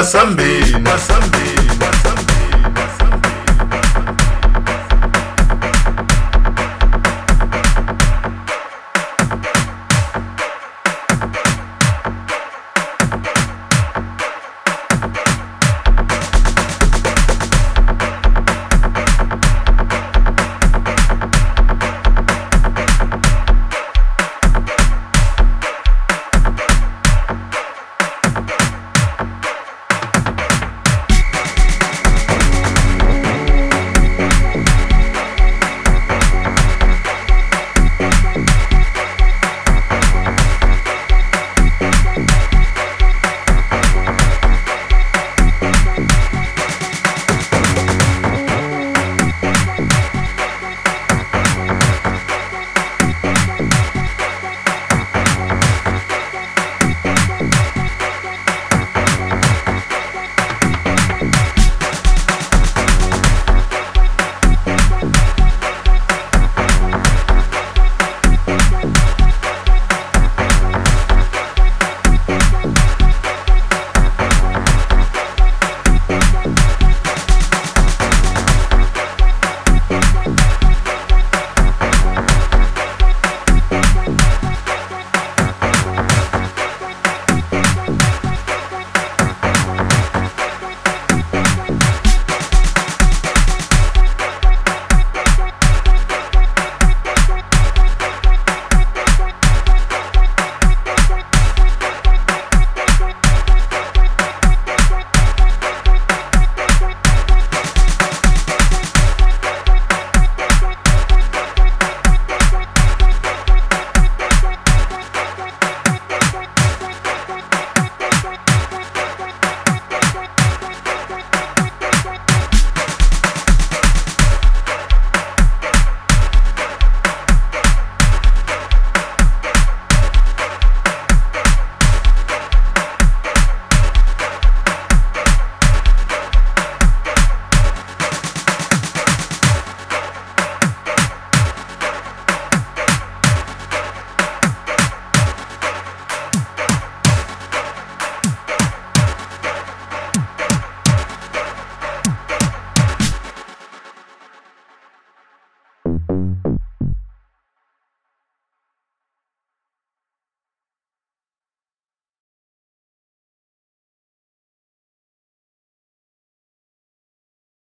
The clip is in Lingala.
masambe masambe